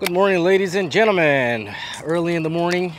Good morning ladies and gentlemen. Early in the morning.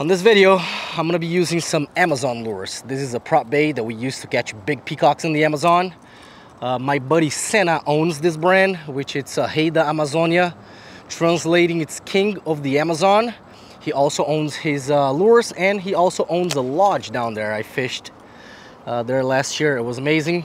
On this video, I'm gonna be using some Amazon lures. This is a prop bait that we use to catch big peacocks in the Amazon. Uh, my buddy Senna owns this brand, which it's uh, Rei da Amazônia, translating it's King of the Amazon. He also owns his uh, lures and he also owns a lodge down there. I fished uh, there last year. It was amazing.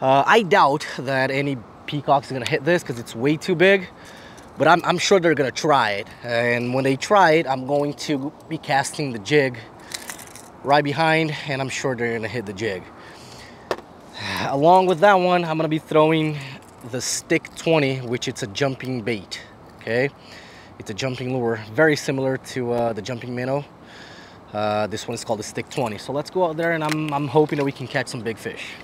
Uh, I doubt that any peacocks are gonna hit this because it's way too big but I'm, I'm, sure they're gonna try it. And when they try it I'm going to be casting the jig right behind and I'm sure they're gonna hit the jig. Along with that one I'm gonna be throwing the stick 20 which it's a jumping bait okay? It's a jumping lure very similar to uh, the jumping minnow. Uh, this one is called the stick 20 so let's go out there and I'm, I'm hoping that we can catch some big fish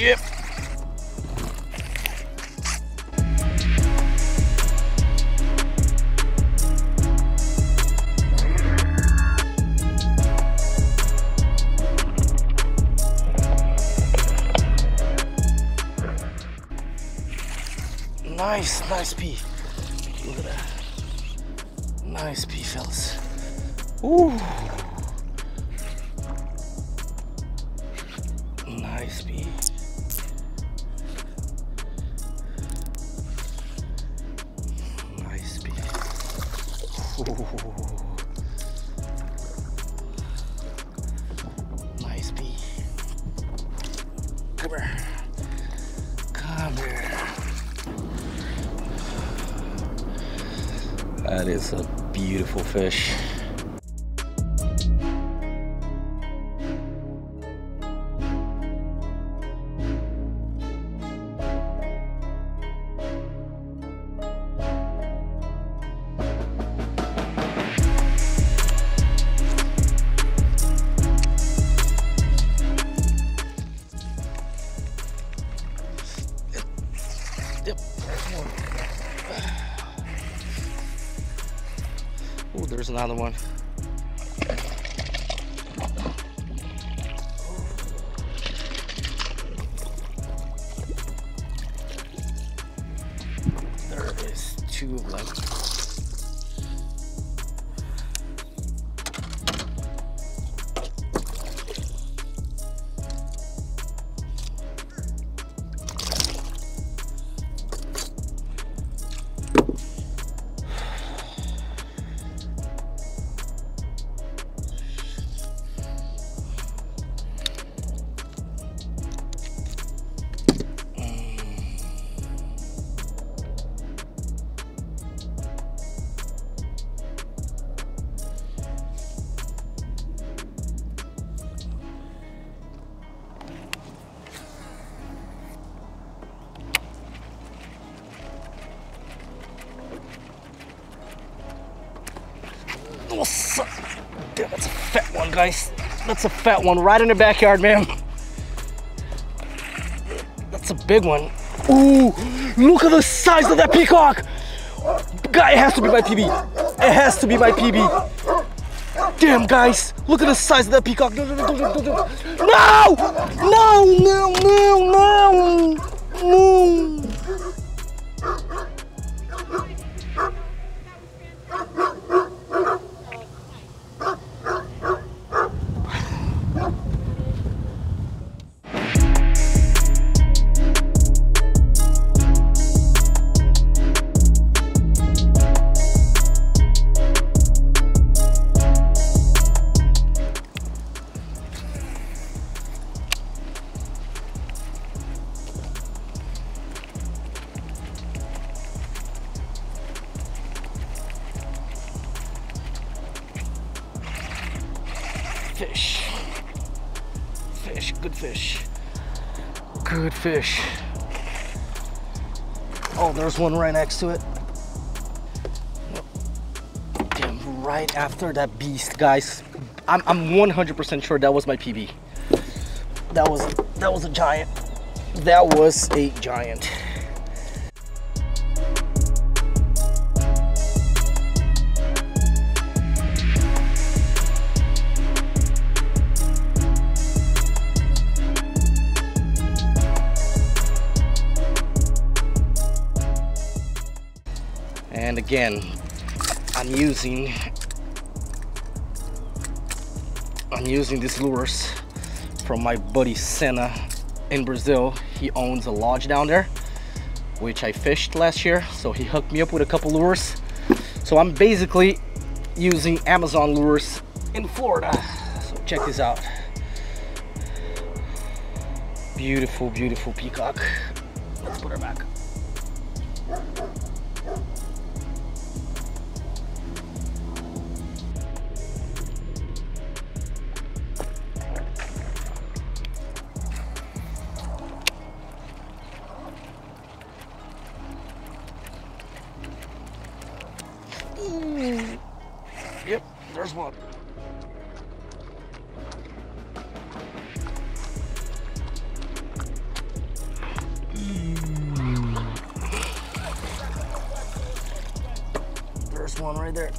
yep. Nice, nice pea. Look at that. Nice pea, fellas. Ooh. Is a beautiful fish. Another one. There is two of them. Guys. That's a fat one right in the backyard, man. That's a big one. Ooh, look at the size of that peacock. Guy, it has to be my PB. It has to be my PB. Damn, guys, look at the size of that peacock. No, no, no, no, no, no. No! No, no, no, Good fish. Oh, there's one right next to it. Damn, right after that beast, guys. I'm, I'm 100% sure that was my PB. That was, that was a giant. That was a giant. And again, I'm using I'm using these lures from my buddy Senna in Brazil. He owns a lodge down there, which I fished last year. So he hooked me up with a couple lures. So I'm basically using Amazon lures in Florida. So check this out. Beautiful, beautiful peacock. Let's put her back. Yep, there's one. There's one right there.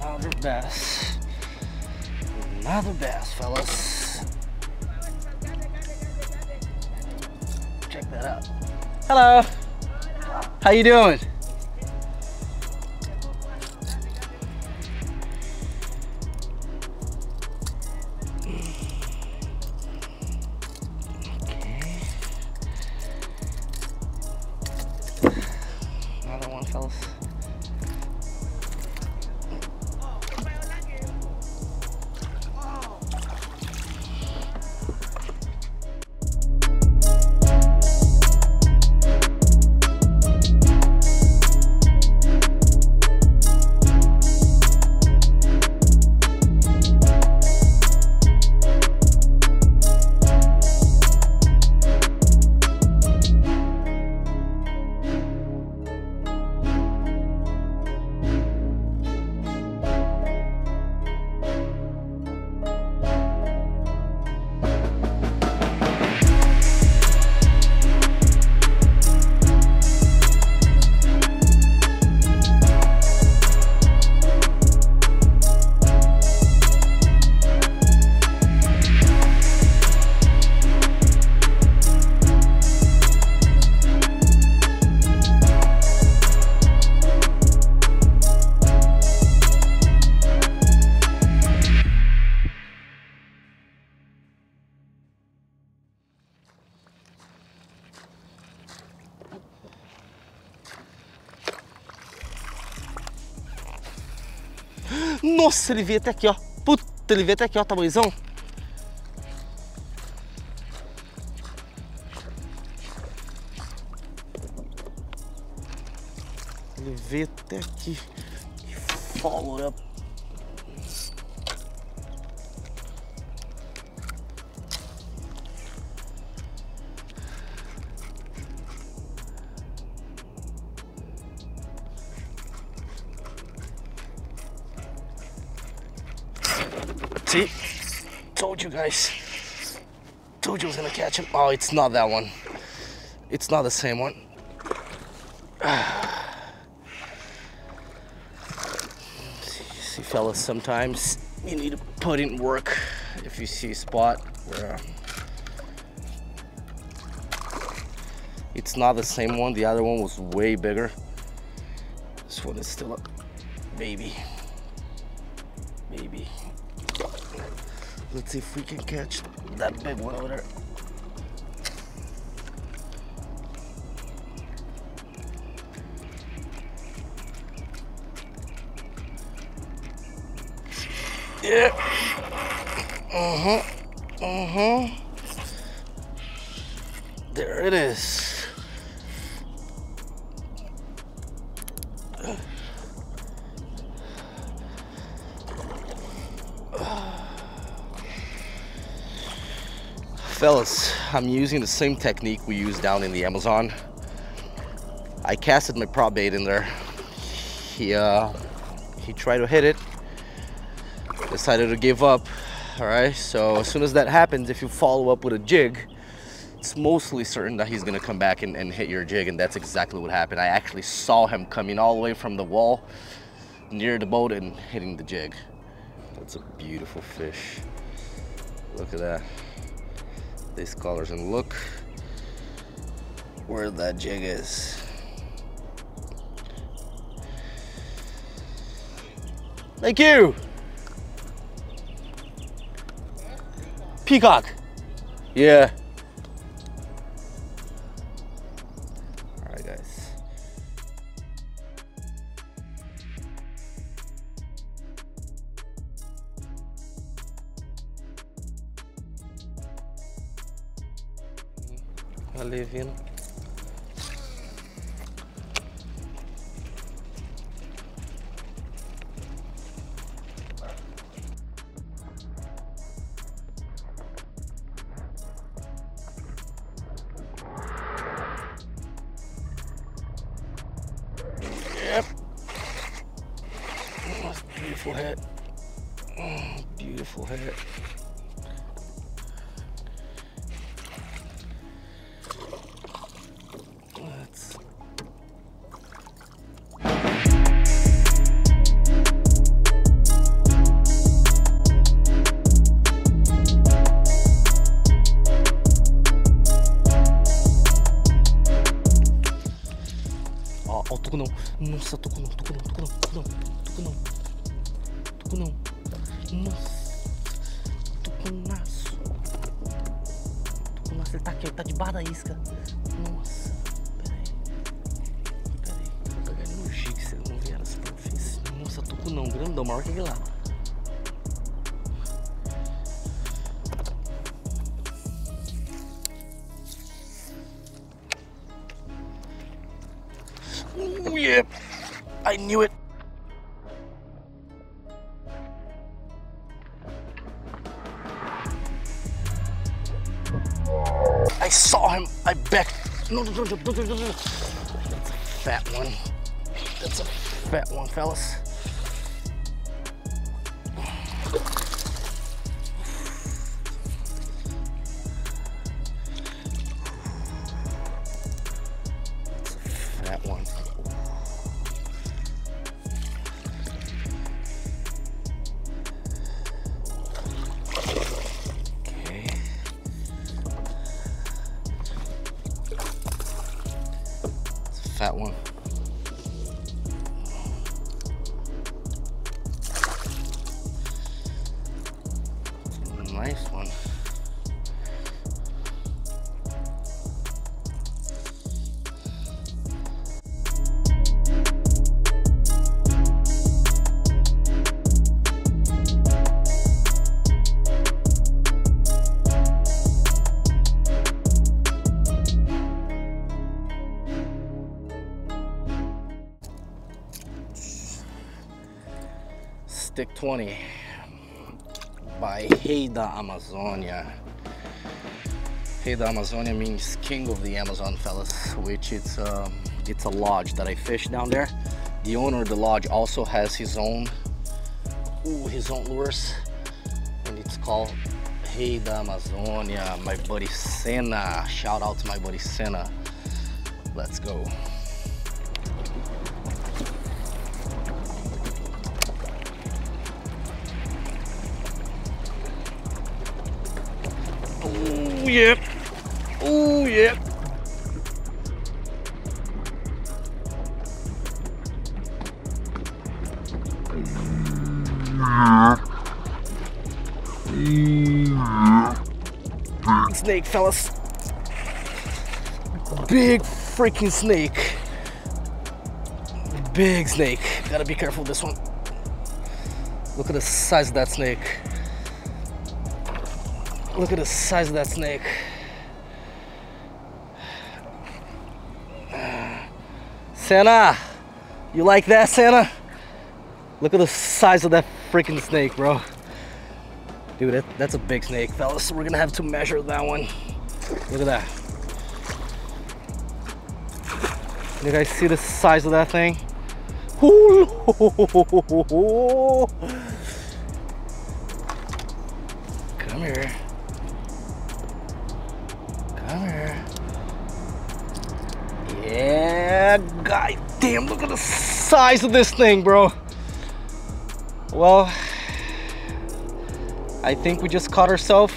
Another bass. Another bass, fellas. Check that out. Hello. How you doing? Nossa, ele veio até aqui, ó. Puta, ele veio até aqui, ó, tamanhozão. Ele veio até aqui. Follow up. Guys. Told you I was gonna catch him. Oh, it's not that one. It's not the same one. see, fellas, sometimes you need to put in work if you see a spot where um, it's not the same one. The other one was way bigger. This one is still a. Baby. Let's see if we can catch that big one over there. Yeah. Uh-huh. Uh-huh. There it is. Fellas, I'm using the same technique we use down in the Amazon. I casted my prop bait in there. He, uh, he tried to hit it, decided to give up. All right, so as soon as that happens, if you follow up with a jig, it's mostly certain that he's gonna come back and, and hit your jig, and that's exactly what happened. I actually saw him coming all the way from the wall near the boat and hitting the jig. That's a beautiful fish. Look at that these colors and look where that jig is. Thank you. Peacock. Yeah. Olivia. Yep. Oh, beautiful. Oh, beautiful head. Ele tá aqui, ele tá debaixo da isca. Nossa. Pera aí. Pera aí. Vou pegar ele no jig, se não vier na superfície. Nossa, tuco não, grandão, maior que aquele lá. Ooh, yeah. I knew it. I saw him. I no, no, no, no, no, no, no. That's a fat one. That's a fat one, fellas. Fat one. Stick 20 by Rei da Amazônia. Rei da Amazônia means king of the Amazon, fellas, which it's um, it's a lodge that I fish down there. The owner of the lodge also has his own ooh, his own lures. And it's called Rei da Amazônia, my buddy Senna. Shout out to my buddy Senna. Let's go. Oh, yep. Oh, yep. Snake, fellas. Big freaking snake. Big snake. Gotta be careful this one. Look at the size of that snake. Look at the size of that snake. Santa, you like that, Santa? Look at the size of that freaking snake, bro. Dude, that, that's a big snake, fellas. We're gonna have to measure that one. Look at that. You guys see the size of that thing? Ooh. Come here. God damn, look at the size of this thing, bro. Well, I think we just caught ourselves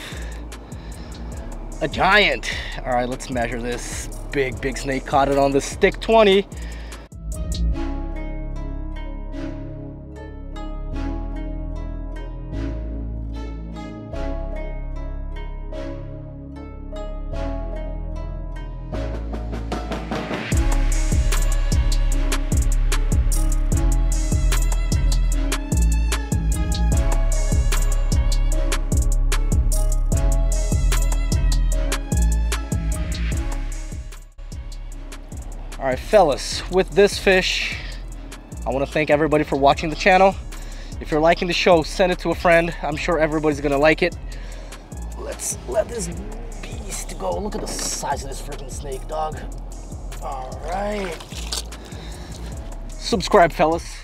a giant. All right, let's measure this. Big, big snake caught it on the stick 20. All right, fellas, with this fish, I want to thank everybody for watching the channel. If you're liking the show, send it to a friend. I'm sure everybody's gonna like it. Let's let this beast go. Look at the size of this freaking snake, dog. All right. Subscribe, fellas.